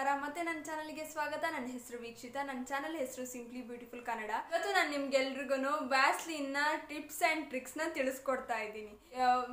ನಮಸ್ಕಾರ. ಮತ್ತೆ ನನ್ನ ಚಾನಲ್ಗೆ ಸ್ವಾಗತ. ನನ್ನ ಹೆಸರು ವೀಕ್ಷಿತ. ನನ್ನ ಚಾನಲ್ ಹೆಸರು ಸಿಂಪ್ಲಿ ಬ್ಯೂಟಿಫುಲ್ ಕನ್ನಡ ಇವತ್ತು ನಾನು ನಿಮ್ಗೆಲ್ರಿಗೂ ವ್ಯಾಸ್ಲಿನ್ನ ಟಿಪ್ಸ್ ಅಂಡ್ ಟ್ರಿಕ್ಸ್ನ ತಿಳಿಸ್ಕೊಡ್ತಾ ಇದ್ದೀನಿ.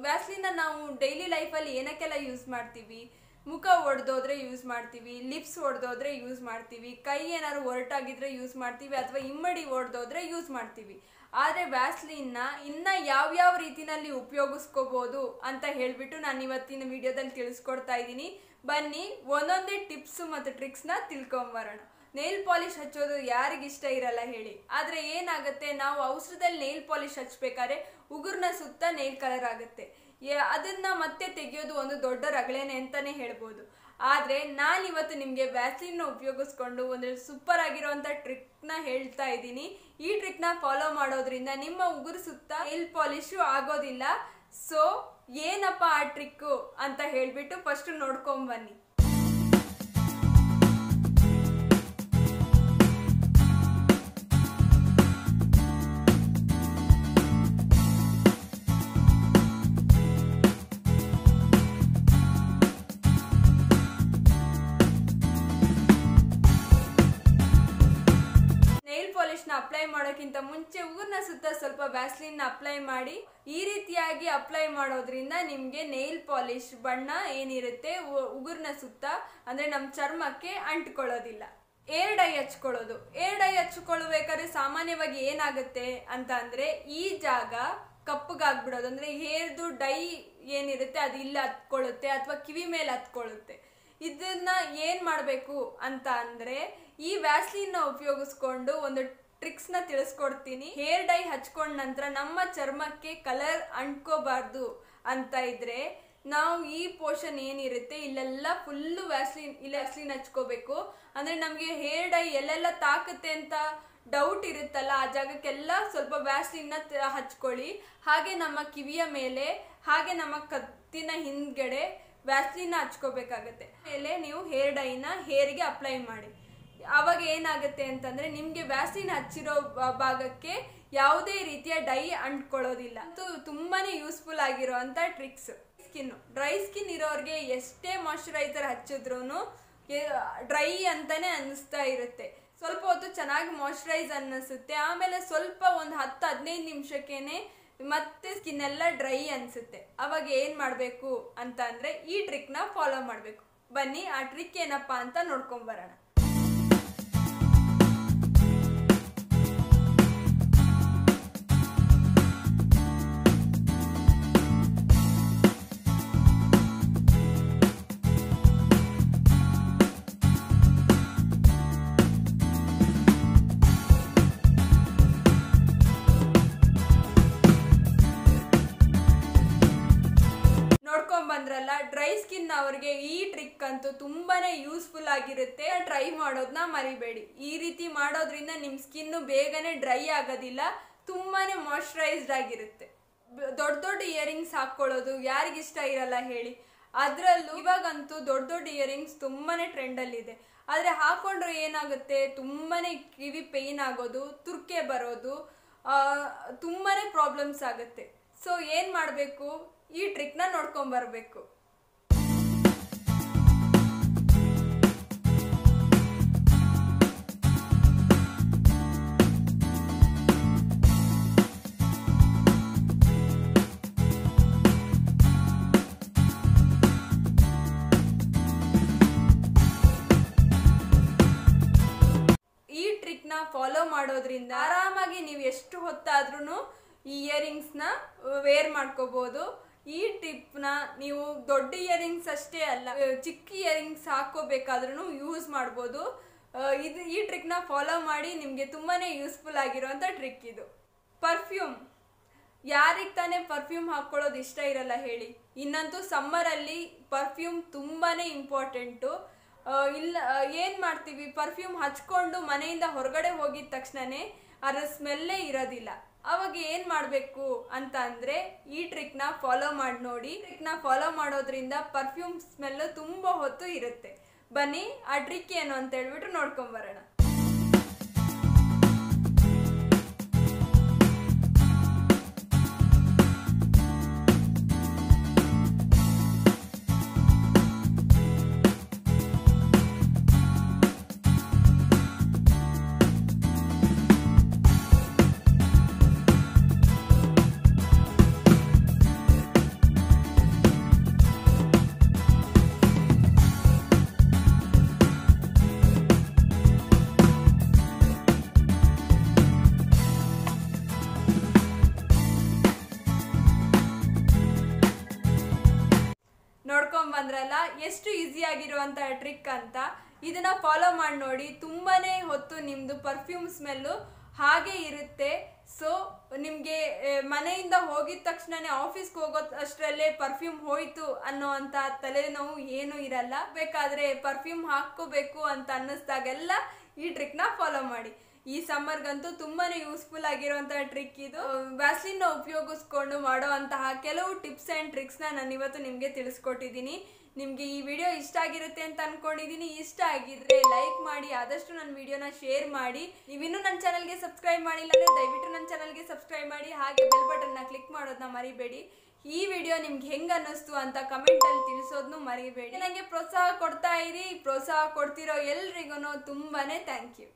ವ್ಯಾಸ್ಲಿನ್ ನಾವು ಡೈಲಿ ಲೈಫಲ್ಲಿ ಏನಕ್ಕೆಲ್ಲ ಯೂಸ್ ಮಾಡ್ತೀವಿ? ಮುಖ ಒಡೆದೋದ್ರೆ ಯೂಸ್ ಮಾಡ್ತೀವಿ ಲಿಪ್ಸ್ ಒಡೆದೋದ್ರೆ ಯೂಸ್ ಮಾಡ್ತೀವಿ, ಕೈ ಏನಾದ್ರು ಒರಟಾಗಿದ್ರೆ ಯೂಸ್ ಮಾಡ್ತೀವಿ, ಅಥವಾ ಇಮ್ಮಡಿ ಒಡೆದೋದ್ರೆ ಯೂಸ್ ಮಾಡ್ತೀವಿ. ಆದರೆ ವ್ಯಾಸ್ಲಿನ್ನ ಇನ್ನ ಯಾವ್ಯಾವ ರೀತಿನಲ್ಲಿ ಉಪಯೋಗಿಸ್ಕೋಬೋದು ಅಂತ ಹೇಳಿಬಿಟ್ಟು ನಾನು ಇವತ್ತಿನ ವಿಡಿಯೋದಲ್ಲಿ ತಿಳಿಸ್ಕೊಡ್ತಾ ಇದ್ದೀನಿ. ಬನ್ನಿ, ಒಂದೊಂದೇ ಟಿಪ್ಸ್ ಮತ್ತು ಟ್ರಿಕ್ಸ್ನ ತಿಳ್ಕೊಂಬರೋಣ. ನೇಲ್ ಪಾಲಿಶ್ ಹಚ್ಚೋದು ಯಾರಿಗಿಷ್ಟ ಇರಲ್ಲ ಹೇಳಿ. ಆದರೆ ಏನಾಗುತ್ತೆ, ನಾವು ಔಷಧದಲ್ಲಿ ನೇಲ್ ಪಾಲಿಶ್ ಹಚ್ಬೇಕಾದ್ರೆ ಉಗುರ್ನ ಸುತ್ತ ನೇಲ್ ಕಲರ್ ಆಗುತ್ತೆ. ಅದನ್ನ ಮತ್ತೆ ತೆಗೆಯೋದು ಒಂದು ದೊಡ್ಡ ರಗಳೆನೆ ಅಂತಾನೆ ಹೇಳ್ಬೋದು. ಆದರೆ ನಾನು ಇವತ್ತು ನಿಮಗೆ ವ್ಯಾಸ್ಲಿನ್ನ ಉಪಯೋಗಿಸ್ಕೊಂಡು ಒಂದು ಸೂಪರ್ ಆಗಿರುವಂಥ ಟ್ರಿಕ್ನ ಹೇಳ್ತಾ ಇದ್ದೀನಿ. ಈ ಟ್ರಿಕ್ನ ಫಾಲೋ ಮಾಡೋದ್ರಿಂದ ನಿಮ್ಮ ಉಗುರು ಸುತ್ತ ನೇಲ್ ಪಾಲಿಶು ಆಗೋದಿಲ್ಲ. ಸೊ ಏನಪ್ಪ ಆ ಟ್ರಿಕ್ಕು ಅಂತ ಹೇಳ್ಬಿಟ್ಟು ಫಸ್ಟ್ ನೋಡ್ಕೊಂಬನ್ನಿ ಪಾಲಿಶ್ನ ಅಪ್ಲೈ ಮಾಡೋಕ್ಕಿಂತ ಮುಂಚೆ ಊರಿನ ಸುತ್ತ ಸ್ವಲ್ಪ ವ್ಯಾಸ್ಲಿನ್ ಅಪ್ಲೈ ಮಾಡಿ, ಈ ರೀತಿಯಾಗಿ ಅಪ್ಲೈ ಮಾಡೋದ್ರಿಂದ ನಿಮಗೆ ನೈಲ್ ಪಾಲಿಶ್ ಬಣ್ಣ ಏನಿರುತ್ತೆ ಉಗುರಿನ ಉಗುರ್ನ ಸುತ್ತ, ಅಂದ್ರೆ ನಮ್ಮ ಚರ್ಮಕ್ಕೆ ಅಂಟ್ಕೊಳ್ಳೋದಿಲ್ಲ. ಏರ್ ಡೈ ಹಚ್ಕೊಳ್ಳೋದು. ಏರ್ ಡೈ ಹಚ್ಕೊಳ್ಬೇಕಾದ್ರೆ ಸಾಮಾನ್ಯವಾಗಿ ಏನಾಗುತ್ತೆ ಅಂತ ಅಂದರೆ, ಈ ಜಾಗ ಕಪ್ಪಗಾಗ್ಬಿಡೋದು. ಅಂದ್ರೆ ಹೇರ್ದು ಡೈ ಏನಿರುತ್ತೆ ಅದು ಇಲ್ಲಿ ಹತ್ಕೊಳ್ಳುತ್ತೆ ಅಥವಾ ಕಿವಿ ಮೇಲೆ ಹತ್ಕೊಳ್ಳುತ್ತೆ. ಇದನ್ನ ಏನ್ ಮಾಡಬೇಕು ಅಂತ ಅಂದ್ರೆ ಈ ವ್ಯಾಸ್ಲಿನ್ ಉಪಯೋಗಿಸ್ಕೊಂಡು ಒಂದು ಟ್ರಿಕ್ಸ್ನ ತಿಳಿಸ್ಕೊಡ್ತೀನಿ. ಹೇರ್ ಡೈ ಹಚ್ಕೊಂಡ ನಂತರ ನಮ್ಮ ಚರ್ಮಕ್ಕೆ ಕಲರ್ ಅಂಟ್ಕೋಬಾರ್ದು ಅಂತ ಇದ್ರೆ ನಾವು ಈ ಪೋರ್ಷನ್ ಏನಿರುತ್ತೆ ಇಲ್ಲೆಲ್ಲ ಫುಲ್ಲು ವ್ಯಾಸ್ಲಿನ್ ಇಲ್ಲ ವ್ಯಾಸ್ಲಿನ್ ಹಚ್ಕೋಬೇಕು. ಅಂದ್ರೆ ನಮಗೆ ಹೇರ್ ಡೈ ಎಲ್ಲೆಲ್ಲ ತಾಕತ್ತೆ ಅಂತ ಡೌಟ್ ಇರುತ್ತಲ್ಲ, ಆ ಜಾಗಕ್ಕೆಲ್ಲ ಸ್ವಲ್ಪ ವ್ಯಾಸ್ಲಿನ್ನ ಹಚ್ಕೊಳ್ಳಿ. ಹಾಗೆ ನಮ್ಮ ಕಿವಿಯ ಮೇಲೆ, ಹಾಗೆ ನಮ್ಮ ಕತ್ತಿನ ಹಿಂದ್ಗಡೆ ವ್ಯಾಸ್ಲಿನ್ನ ಹಚ್ಕೋಬೇಕಾಗತ್ತೆ. ಮೇಲೆ ನೀವು ಹೇರ್ ಡೈನ ಹೇರ್ಗೆ ಅಪ್ಲೈ ಮಾಡಿ. ಅವಾಗ ಏನಾಗುತ್ತೆ ಅಂತಂದ್ರೆ ನಿಮ್ಗೆ ವ್ಯಾಸ್ಲಿನ್ ಹಚ್ಚಿರೋ ಭಾಗಕ್ಕೆ ಯಾವುದೇ ರೀತಿಯ ಡೈ ಅಂಟ್ಕೊಳ್ಳೋದಿಲ್ಲ. ಇದು ತುಂಬಾನೇ ಯೂಸ್ಫುಲ್ ಆಗಿರೋ ಅಂತ ಟ್ರಿಕ್ಸ್ ಸ್ಕಿನ್ ಡ್ರೈ ಸ್ಕಿನ್ ಇರೋರಿಗೆ ಎಷ್ಟೇ ಮಾಯಶ್ಚರೈಸರ್ ಹಚ್ಚಿದ್ರು ಡ್ರೈ ಅಂತಾನೆ ಅನ್ನಿಸ್ತಾ ಇರುತ್ತೆ. ಸ್ವಲ್ಪ ಹೊತ್ತು ಚೆನ್ನಾಗಿ ಮಾಯಶ್ಚರೈಸ್ ಅನ್ನಿಸುತ್ತೆ. ಆಮೇಲೆ ಸ್ವಲ್ಪ ಒಂದು ಹತ್ತು ಹದಿನೈದು ನಿಮಿಷಕ್ಕೇನೆ ಮತ್ತೆ ಸ್ಕಿನ್ ಎಲ್ಲ ಡ್ರೈ ಅನ್ಸುತ್ತೆ. ಅವಾಗ ಏನ್ ಮಾಡಬೇಕು ಅಂತ ಅಂದ್ರೆ ಈ ನ ಫಾಲೋ ಮಾಡಬೇಕು. ಬನ್ನಿ, ಆ ಟ್ರಿಕ್ ಏನಪ್ಪಾ ಅಂತ ನೋಡ್ಕೊಂಡ್ ಬಂದ್ರಲ್ಲ ಡ್ರೈ ಸ್ಕಿನ್ ಅವರಿಗೆ ಈ ಟ್ರಿಕ್ ಅಂತೂ ತುಂಬಾನೇ ಯೂಸ್ಫುಲ್ ಆಗಿರುತ್ತೆ. ಟ್ರೈ ಮಾಡೋದನ್ನ ಮರಿಬೇಡಿ. ಈ ರೀತಿ ಮಾಡೋದ್ರಿಂದ ನಿಮ್ಮ ಸ್ಕಿನ್ ಬೇಗನೆ ಡ್ರೈ ಆಗೋದಿಲ್ಲ, ತುಂಬಾನೇ ಮಾಯಶ್ಚರೈಸ್ಡ್ ಆಗಿರುತ್ತೆ. ದೊಡ್ಡ ದೊಡ್ಡ ಇಯರಿಂಗ್ಸ್ ಹಾಕೊಳ್ಳೋದು ಯಾರಿಗಿಷ್ಟ ಇರಲ್ಲ ಹೇಳಿ. ಅದರಲ್ಲೂ ಇವಾಗಂತೂ ದೊಡ್ಡ ದೊಡ್ಡ ಇಯರಿಂಗ್ಸ್ ತುಂಬಾನೇ ಟ್ರೆಂಡಲ್ಲಿದೆ ಆದರೆ ಹಾಕೊಂಡ್ರೆ ಏನಾಗುತ್ತೆ? ತುಂಬಾನೇ ಕಿವಿ ಪೇಯ್ನ್ ಆಗೋದು, ತುರ್ಕೆ ಬರೋದು ತುಂಬಾ ಪ್ರಾಬ್ಲಮ್ಸ್ ಆಗುತ್ತೆ. ಸೊ ಏನು ಮಾಡಬೇಕು? ಈ ಟ್ರಿಕ್ನ ನೋಡ್ಕೊಂಡ್ ಬರಬೇಕು ಈ ಟ್ರಿಕ್ನ ಫಾಲೋ ಮಾಡೋದ್ರಿಂದ ಆರಾಮಾಗಿ ನೀವು ಎಷ್ಟು ಹೊತ್ತಾದ್ರೂ ಈ ಇಯರಿಂಗ್ಸ್ನ ವೇರ್ ಮಾಡ್ಕೋಬಹುದು ಈ ಟಿಪ್ನ ನೀವು ದೊಡ್ಡ ಇಯರಿಂಗ್ಸ್ ಅಷ್ಟೇ ಅಲ್ಲ ಚಿಕ್ಕ ಇಯರಿಂಗ್ಸ್ ಹಾಕೋಬೇಕಾದ್ರೂ ಯೂಸ್ ಮಾಡ್ಬೋದು. ಇದು ಈ ಟ್ರಿಕ್ನ ಫಾಲೋ ಮಾಡಿ ನಿಮಗೆ ತುಂಬಾನೇ ಯೂಸ್ಫುಲ್ ಆಗಿರುವಂತ ಟ್ರಿಕ್ ಇದು. ಪರ್ಫ್ಯೂಮ್. ಯಾರಿಗೆ ತಾನೇ ಪರ್ಫ್ಯೂಮ್ ಹಾಕೊಳ್ಳೋದು ಇಷ್ಟ ಇರಲ್ಲ ಹೇಳಿ. ಇನ್ನಂತೂ ಸಮ್ಮರಲ್ಲಿ ಪರ್ಫ್ಯೂಮ್ ತುಂಬಾನೇ ಇಂಪಾರ್ಟೆಂಟು. ಇಲ್ಲ ಏನು ಮಾಡ್ತೀವಿ? ಪರ್ಫ್ಯೂಮ್ ಹಚ್ಕೊಂಡು ಮನೆಯಿಂದ ಹೊರಗಡೆ ಹೋಗಿದ ತಕ್ಷಣನೇ ಅದರ ಸ್ಮೆಲ್ಲೇ ಇರೋದಿಲ್ಲ. ಅವಾಗ ಏನು ಮಾಡಬೇಕು ಅಂತ ಅಂದರೆ ಈ ನ ಫಾಲೋ ಮಾಡಿ ನೋಡಿ. ಟ್ರಿಕ್ನ ಫಾಲೋ ಮಾಡೋದ್ರಿಂದ ಪರ್ಫ್ಯೂಮ್ ಸ್ಮೆಲ್ಲು ತುಂಬ ಹೊತ್ತು ಇರುತ್ತೆ. ಬನ್ನಿ, ಆ ಟ್ರಿಕ್ ಏನು ಅಂತ ಹೇಳ್ಬಿಟ್ಟು ನೋಡ್ಕೊಂಬರೋಣ ಎಷ್ಟು ಈಸಿ ಆಗಿರುವಂತ ಟ್ರಿಕ್ ಅಂತ ಇದನ್ನ ಫಾಲೋ ಮಾಡಿ ನೋಡಿ. ತುಂಬಾನೇ ಹೊತ್ತು ನಿಮ್ದು ಪರ್ಫ್ಯೂಮ್ ಸ್ಮೆಲ್ಲು ಹಾಗೆ ಇರುತ್ತೆ. ಸೊ ನಿಮಗೆ ಮನೆಯಿಂದ ಹೋಗಿದ ತಕ್ಷಣನೇ ಆಫೀಸ್ಗೆ ಹೋಗೋ ಅಷ್ಟರಲ್ಲೇ ಪರ್ಫ್ಯೂಮ್ ಹೋಯ್ತು ಅನ್ನೋ ಅಂತ ತಲೆನೋವು ಏನೂ ಇರಲ್ಲ. ಬೇಕಾದ್ರೆ ಪರ್ಫ್ಯೂಮ್ ಹಾಕ್ಕೋಬೇಕು ಅಂತ ಅನ್ನಿಸ್ದಾಗೆಲ್ಲ ಈ ಟ್ರಿಕ್ನ ಫಾಲೋ ಮಾಡಿ. ಈ ಸಮ್ಮರ್ಗಂತೂ ತುಂಬಾನೇ ಯೂಸ್ಫುಲ್ ಆಗಿರುವಂತಹ ಟ್ರಿಕ್ ಇದು. ವ್ಯಾಸ್ಲಿನ್ ಉಪಯೋಗಿಸ್ಕೊಂಡು ಮಾಡುವಂತಹ ಕೆಲವು ಟಿಪ್ಸ್ ಆ್ಯಂಡ್ ಟ್ರಿಕ್ಸ್ನ ನಾನು ಇವತ್ತು ನಿಮಗೆ ತಿಳಿಸ್ಕೊಟ್ಟಿದ್ದೀನಿ. ನಿಮಗೆ ಈ ವಿಡಿಯೋ ಇಷ್ಟ ಆಗಿರುತ್ತೆ ಅಂತ ಅನ್ಕೊಂಡಿದ್ದೀನಿ ಇಷ್ಟ ಆಗಿದ್ರೆ ಲೈಕ್ ಮಾಡಿ, ಆದಷ್ಟು ನನ್ನ ವಿಡಿಯೋನ ಶೇರ್ ಮಾಡಿ. ನೀವಿನ್ನೂ ನನ್ನ ಚಾನಲ್ಗೆ ಸಬ್ಸ್ಕ್ರೈಬ್ ಮಾಡಿಲ್ಲ ಅಂದರೆ ದಯವಿಟ್ಟು ನನ್ನ ಚಾನಲ್ಗೆ ಸಬ್ಸ್ಕ್ರೈಬ್ ಮಾಡಿ, ಹಾಗೆ ಬೆಲ್ ಬಟನ್ನ ಕ್ಲಿಕ್ ಮಾಡೋದನ್ನ ಮರಿಬೇಡಿ. ಈ ವಿಡಿಯೋ ನಿಮ್ಗೆ ಹೆಂಗ್ ಅನ್ನಿಸ್ತು ಅಂತ ಕಮೆಂಟ್ ಅಲ್ಲಿ ತಿಳಿಸೋದನ್ನು ಮರಿಬೇಡಿ. ನನಗೆ ಪ್ರೋತ್ಸಾಹ ಕೊಡ್ತಾ ಇರಿ. ಪ್ರೋತ್ಸಾಹ ಕೊಡ್ತಿರೋ ಎಲ್ರಿಗೂ ತುಂಬಾನೇ ಥ್ಯಾಂಕ್ ಯು